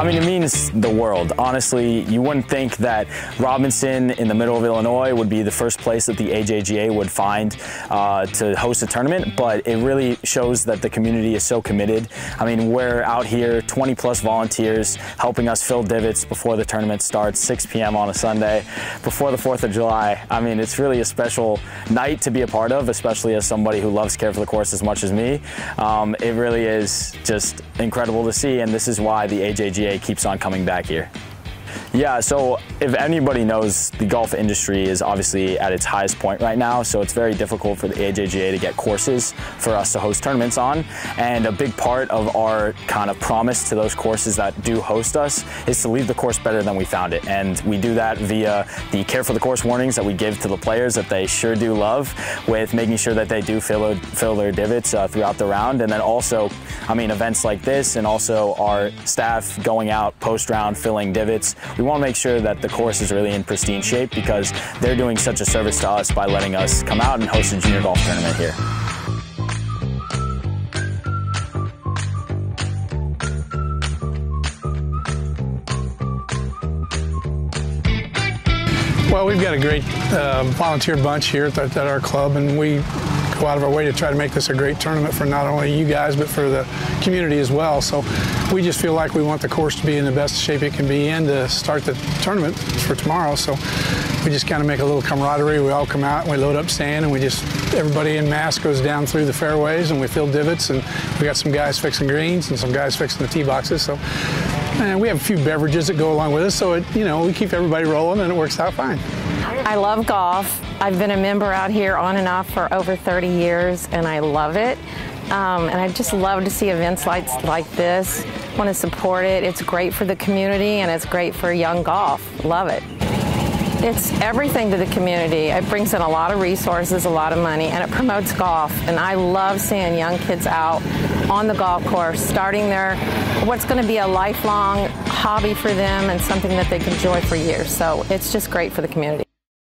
I mean, it means the world. Honestly, you wouldn't think that Robinson in the middle of Illinois would be the first place that the AJGA would find uh, to host a tournament, but it really shows that the community is so committed. I mean, we're out here, 20 plus volunteers helping us fill divots before the tournament starts, 6 p.m. on a Sunday, before the 4th of July. I mean, it's really a special night to be a part of, especially as somebody who loves care for the course as much as me. Um, it really is just incredible to see, and this is why the AJGA keeps on coming back here. Yeah, so if anybody knows, the golf industry is obviously at its highest point right now, so it's very difficult for the AJGA to get courses for us to host tournaments on. And a big part of our kind of promise to those courses that do host us is to leave the course better than we found it. And we do that via the care for the course warnings that we give to the players that they sure do love, with making sure that they do fill, fill their divots uh, throughout the round. And then also, I mean, events like this and also our staff going out post round filling divots we want to make sure that the course is really in pristine shape because they're doing such a service to us by letting us come out and host a junior golf tournament here. Well, we've got a great uh, volunteer bunch here at, at, our club, and we go out of our way to try to make this a great tournament for not only you guys, but for the community as well. So we just feel like we want the course to be in the best shape it can be in to start the tournament for tomorrow. So we just kind of make a little camaraderie. We all come out and we load up sand and we just, everybody in mass goes down through the fairways and we fill divots and we got some guys fixing greens and some guys fixing the tee boxes. So and we have a few beverages that go along with us, so it, you know we keep everybody rolling, and it works out fine. I love golf. I've been a member out here on and off for over 30 years, and I love it. Um, and I just love to see events like, like this. want to support it. It's great for the community, and it's great for young golf. Love it. It's everything to the community. It brings in a lot of resources, a lot of money, and it promotes golf. And I love seeing young kids out on the golf course, starting their what's going to be a lifelong hobby for them and something that they can enjoy for years. So it's just great for the community.